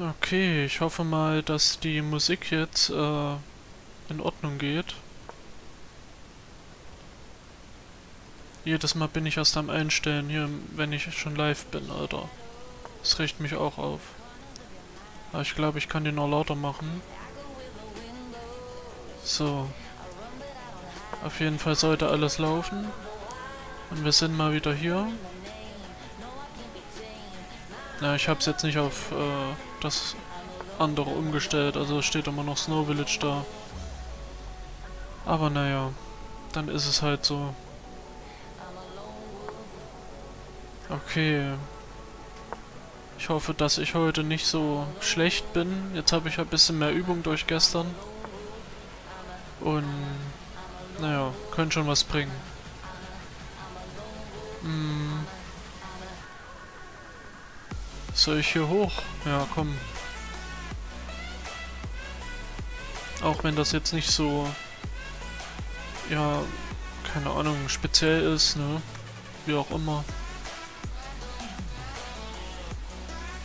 Okay, ich hoffe mal, dass die Musik jetzt äh, in Ordnung geht. Jedes Mal bin ich erst am Einstellen hier, wenn ich schon live bin, Alter. Das riecht mich auch auf. Aber ich glaube, ich kann den noch lauter machen. So. Auf jeden Fall sollte alles laufen. Und wir sind mal wieder hier. Na, ich habe es jetzt nicht auf äh, das andere umgestellt, also steht immer noch Snow Village da. Aber naja, dann ist es halt so. Okay. Ich hoffe, dass ich heute nicht so schlecht bin. Jetzt habe ich ein bisschen mehr Übung durch gestern. Und naja, könnte schon was bringen. Hm. Soll ich hier hoch? Ja, komm. Auch wenn das jetzt nicht so, ja, keine Ahnung, speziell ist, ne? Wie auch immer.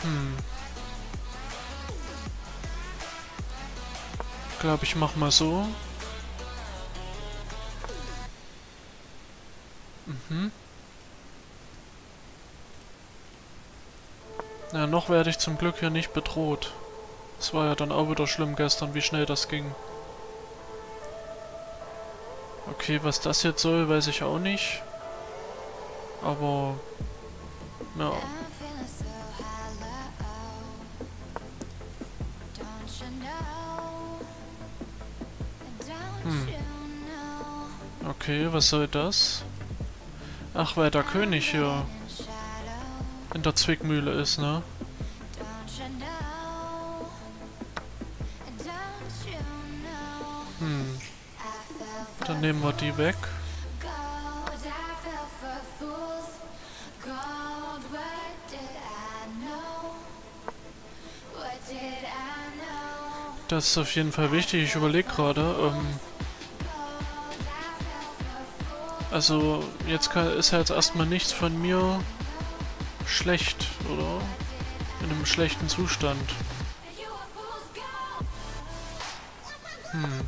Hm. Glaube, ich mach mal so. Mhm. Ja, noch werde ich zum Glück hier nicht bedroht. Es war ja dann auch wieder schlimm gestern, wie schnell das ging. Okay, was das jetzt soll, weiß ich auch nicht. Aber... Ja. Hm. Okay, was soll das? Ach, weil der König hier in der Zwickmühle ist, ne? Hm. Dann nehmen wir die weg. Das ist auf jeden Fall wichtig. Ich überlege gerade, ähm, also jetzt kann, ist ja jetzt erstmal nichts von mir schlecht, oder? In einem schlechten Zustand. Hm.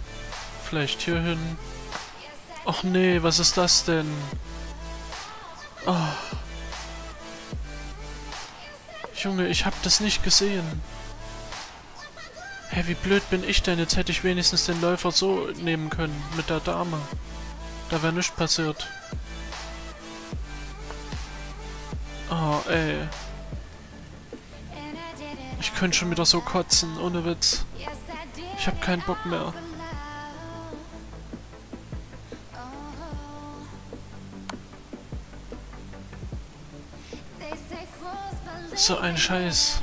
Vielleicht hier hin. Och nee, was ist das denn? Oh. Junge, ich hab das nicht gesehen. Hä, wie blöd bin ich denn? Jetzt hätte ich wenigstens den Läufer so nehmen können, mit der Dame. Da wäre nichts passiert. Ey. Ich könnte schon wieder so kotzen, ohne Witz. Ich hab keinen Bock mehr. So ein Scheiß.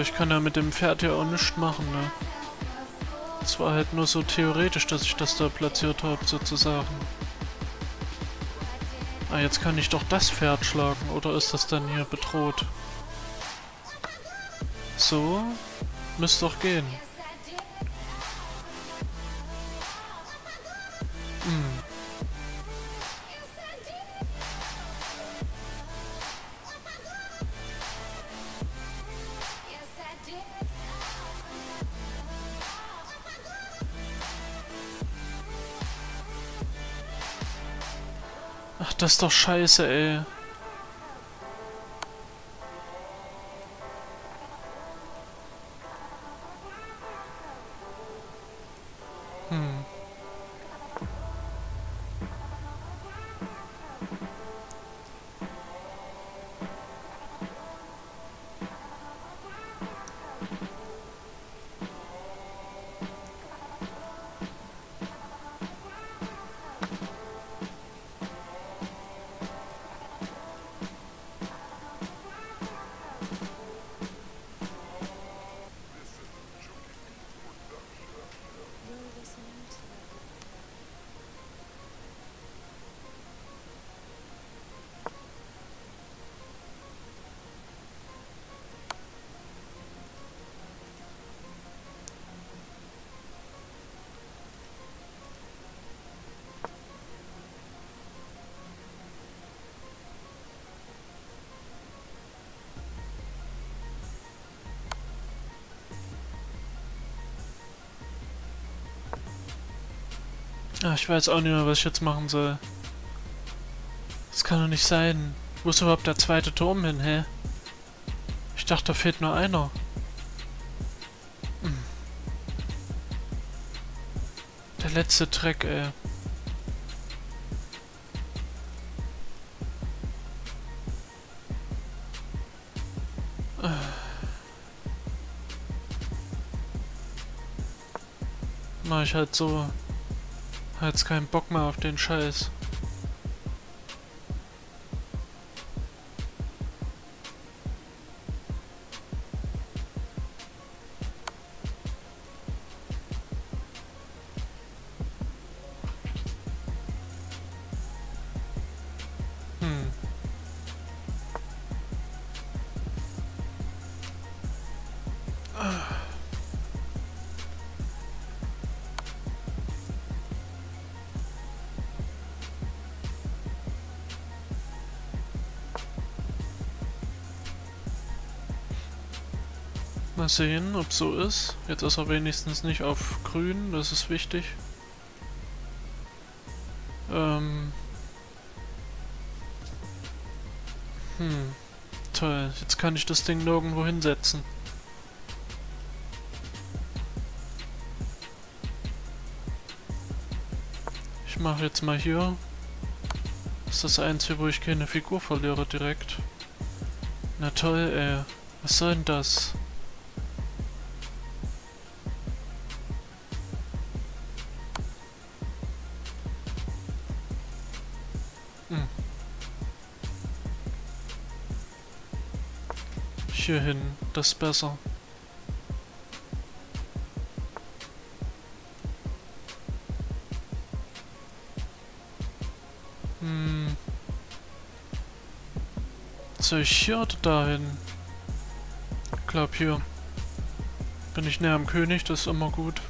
Ich kann ja mit dem Pferd ja auch nichts machen, ne? Es war halt nur so theoretisch, dass ich das da platziert habe, sozusagen. Ah, jetzt kann ich doch das Pferd schlagen, oder ist das dann hier bedroht? So? Müsste doch gehen. Das ist doch scheiße, ey. Ah, ich weiß auch nicht mehr, was ich jetzt machen soll. Das kann doch nicht sein. Wo ist überhaupt der zweite Turm hin, hä? Ich dachte, da fehlt nur einer. Hm. Der letzte Dreck, ey. Mach ich halt so. Hat jetzt keinen Bock mehr auf den Scheiß. Mal sehen, ob so ist. Jetzt ist er wenigstens nicht auf grün, das ist wichtig. Ähm. Hm. Toll, jetzt kann ich das Ding nirgendwo hinsetzen. Ich mache jetzt mal hier. Das ist das einzige, wo ich keine Figur verliere direkt. Na toll, ey. Was soll denn das? Hier hin, das ist besser. Hm. Soll ich hier oder dahin? Ich glaub hier. Bin ich näher am König, das ist immer gut.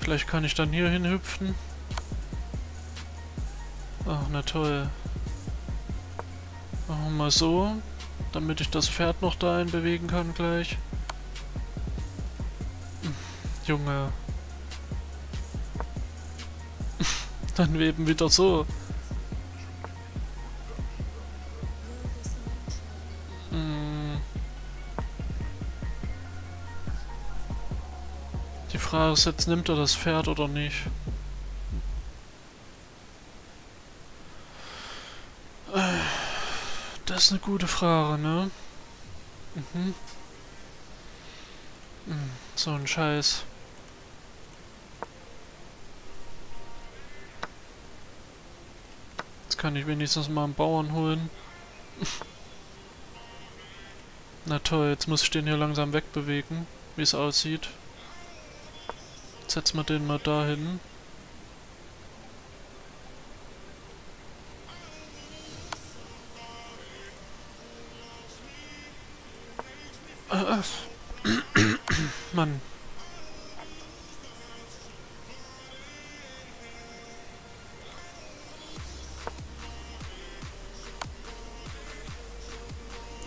Vielleicht kann ich dann hier hinhüpfen. Ach, na toll. Machen wir mal so. Damit ich das Pferd noch dahin bewegen kann gleich. Junge. Dann eben wieder so. Hm. Die Frage ist jetzt, nimmt er das Pferd oder nicht? Das ist eine gute Frage, ne? Mhm. mhm. So ein Scheiß. Jetzt kann ich wenigstens mal einen Bauern holen. Na toll, jetzt muss ich den hier langsam wegbewegen, wie es aussieht. Jetzt setzen wir den mal dahin.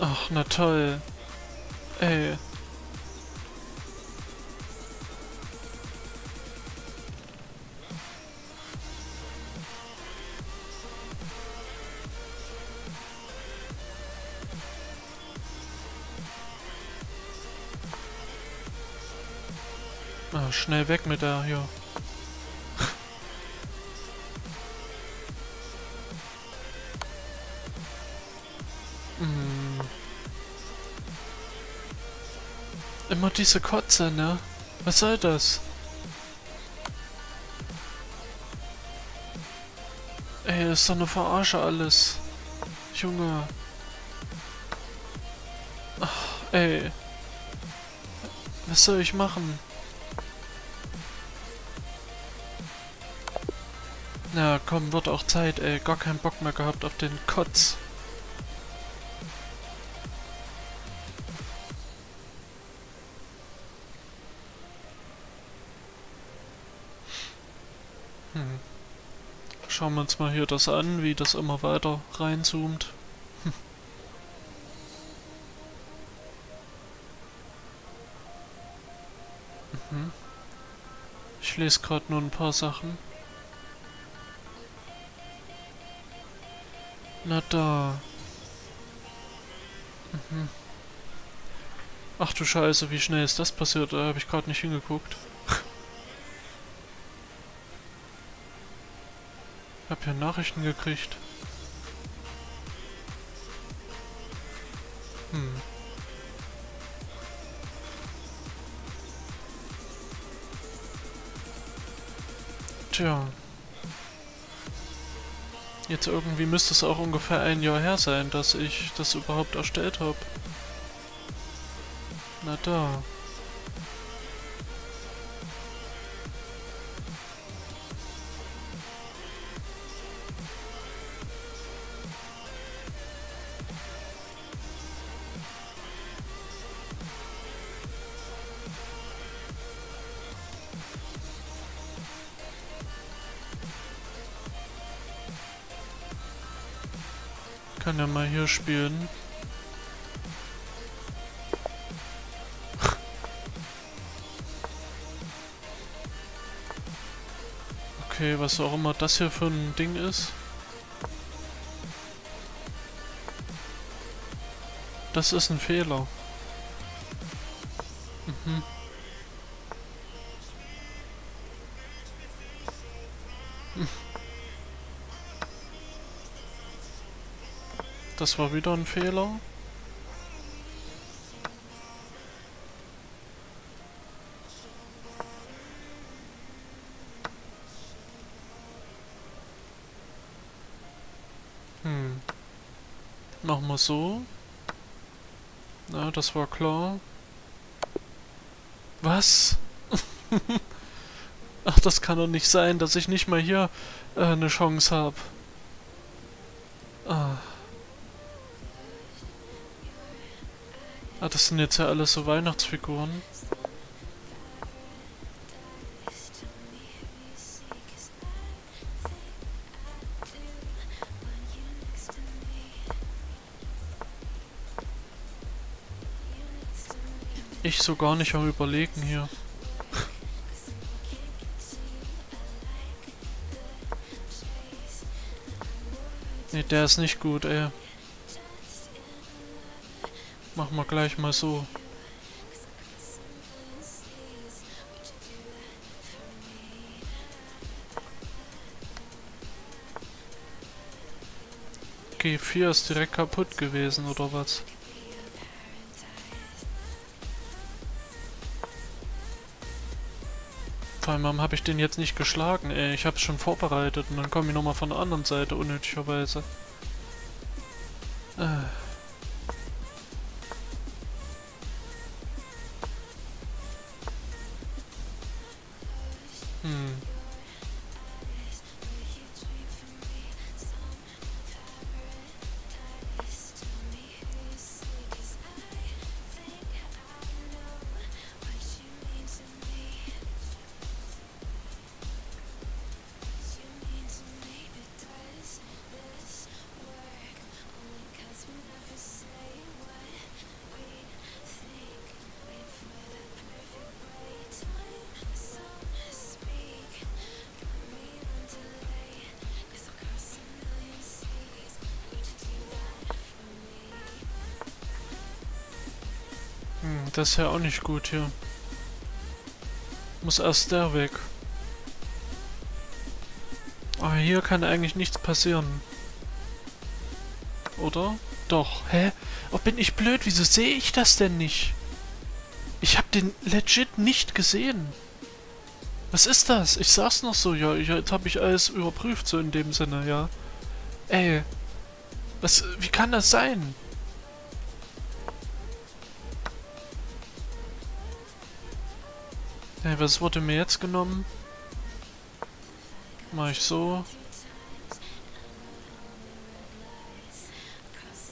Ach, na toll. Ey. Ah, schnell weg mit der hier. Immer diese Kotze, ne? Was soll das? Ey, das ist doch eine Verarsche alles. Junge. Ach, ey. Was soll ich machen? Na komm, wird auch Zeit, ey. Gar keinen Bock mehr gehabt auf den Kotz. Schauen wir uns mal hier das an, wie das immer weiter reinzoomt. Hm. Mhm. Ich lese gerade nur ein paar Sachen. Na da. Mhm. Ach du Scheiße, wie schnell ist das passiert? Da habe ich gerade nicht hingeguckt. Habe ja Nachrichten gekriegt. Hm. Tja. Jetzt irgendwie müsste es auch ungefähr ein Jahr her sein, dass ich das überhaupt erstellt habe. Na da. Hier spielen. Okay, was auch immer das hier für ein Ding ist. Das ist ein Fehler. Das war wieder ein Fehler. Hm. Machen wir so. Na, das war klar. Was? Ach, das kann doch nicht sein, dass ich nicht mal hier äh, eine Chance habe. Das sind jetzt ja alles so Weihnachtsfiguren. Ich so gar nicht am überlegen hier. ne, der ist nicht gut, ey. Machen wir gleich mal so. G4 ist direkt kaputt gewesen, oder was? Vor allem, warum habe ich den jetzt nicht geschlagen, ey? Ich habe es schon vorbereitet und dann komme ich nochmal von der anderen Seite, unnötigerweise. Hmm. Das ist ja auch nicht gut hier. Muss erst der weg. Aber hier kann eigentlich nichts passieren. Oder? Doch. Hä? Oh, bin ich blöd? Wieso sehe ich das denn nicht? Ich habe den legit nicht gesehen. Was ist das? Ich saß noch so, ja, jetzt habe ich alles überprüft, so in dem Sinne, ja. Ey. Was, wie kann das sein? Hey, was wurde mir jetzt genommen? Mach ich so.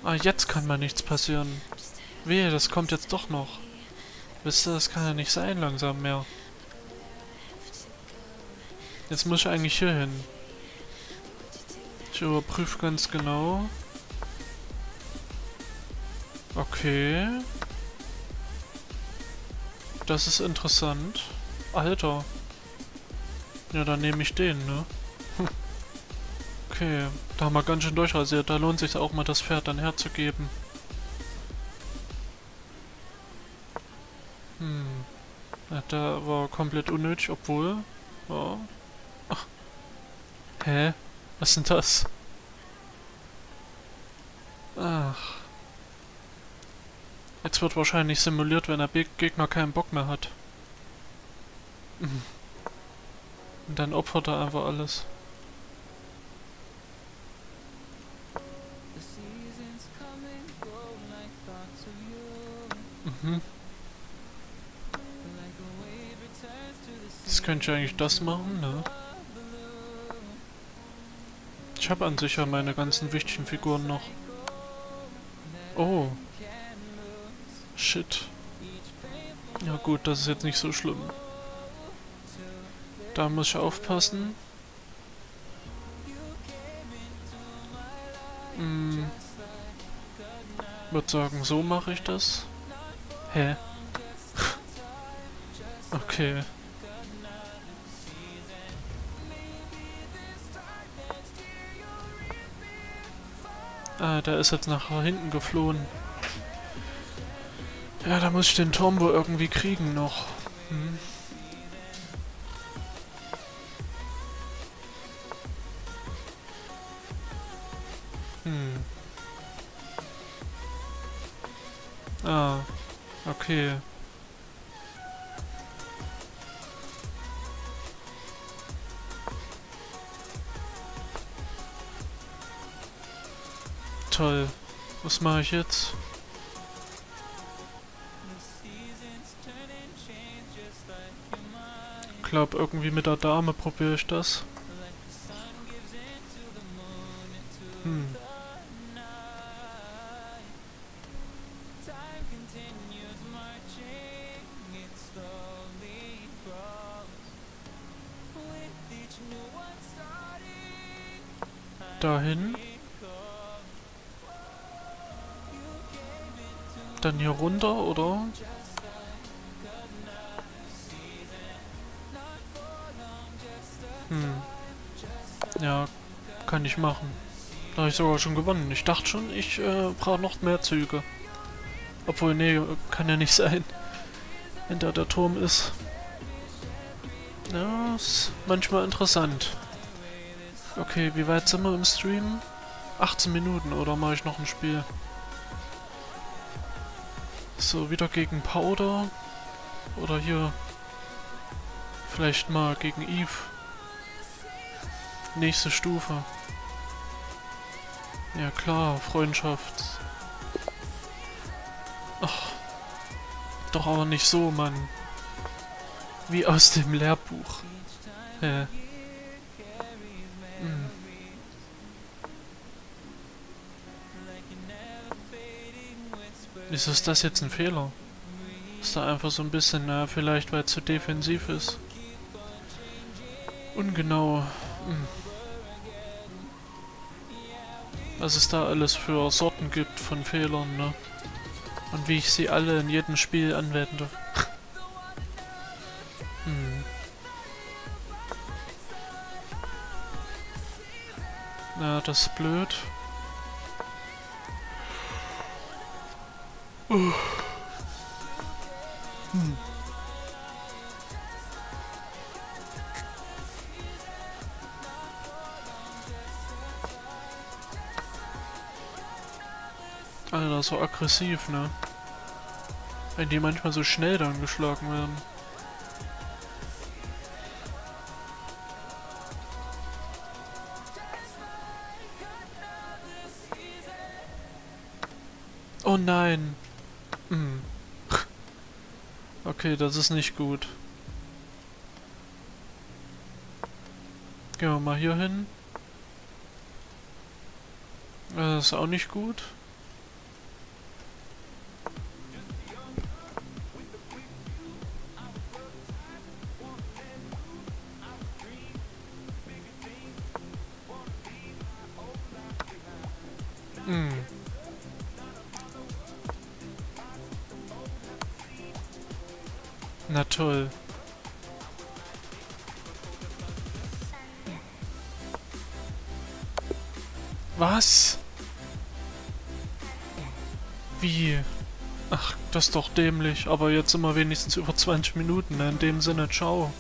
Ah, jetzt kann mal nichts passieren. Wehe, das kommt jetzt doch noch. Wisst ihr, das kann ja nicht sein langsam mehr. Jetzt muss ich eigentlich hier hin. Ich überprüfe ganz genau. Okay. Das ist interessant. Alter. Ja, dann nehme ich den, ne? okay, da haben wir ganz schön durchrasiert. Da lohnt sich auch mal das Pferd dann herzugeben. Hm. Ja, der war komplett unnötig, obwohl... Ja. Ach. Hä? Was ist denn das? Ach. Jetzt wird wahrscheinlich simuliert, wenn der Gegner keinen Bock mehr hat. Und dann opfert er einfach alles. Mhm. Jetzt könnte ich eigentlich das machen, ne? Ich habe an sich ja meine ganzen wichtigen Figuren noch. Oh. Shit. Ja gut, das ist jetzt nicht so schlimm. Da muss ich aufpassen. Hm. Würde sagen, so mache ich das. Hä? okay. Ah, der ist jetzt nach hinten geflohen. Ja, da muss ich den Turm wohl irgendwie kriegen noch. Hm. Okay. Toll. Was mache ich jetzt? Ich glaube, irgendwie mit der Dame probiere ich das. Hm. Dahin. Dann hier runter, oder? Hm. Ja, kann ich machen. Da habe ich sogar schon gewonnen. Ich dachte schon, ich äh, brauche noch mehr Züge. Obwohl, nee, kann ja nicht sein. Wenn da der Turm ist. Ja, ist manchmal interessant. Okay, wie weit sind wir im Stream? 18 Minuten, oder mache ich noch ein Spiel? So, wieder gegen Powder. Oder hier vielleicht mal gegen Eve. Nächste Stufe. Ja klar, Freundschaft. Ach. Doch aber nicht so, Mann. Wie aus dem Lehrbuch. Hä? Wieso ist das jetzt ein Fehler? Ist da einfach so ein bisschen, na, vielleicht weil es zu defensiv ist. Ungenau. Hm. Was es da alles für Sorten gibt von Fehlern, ne? Und wie ich sie alle in jedem Spiel anwende. hm. Na, das ist blöd. Hm. Alter, so aggressiv, ne? Wenn die manchmal so schnell dann geschlagen werden. Oh nein! Hm. Okay, das ist nicht gut. Gehen wir mal hier hin. Das ist auch nicht gut. Na toll. Was? Wie? Ach, das ist doch dämlich. Aber jetzt sind wir wenigstens über 20 Minuten. Ne? In dem Sinne, ciao.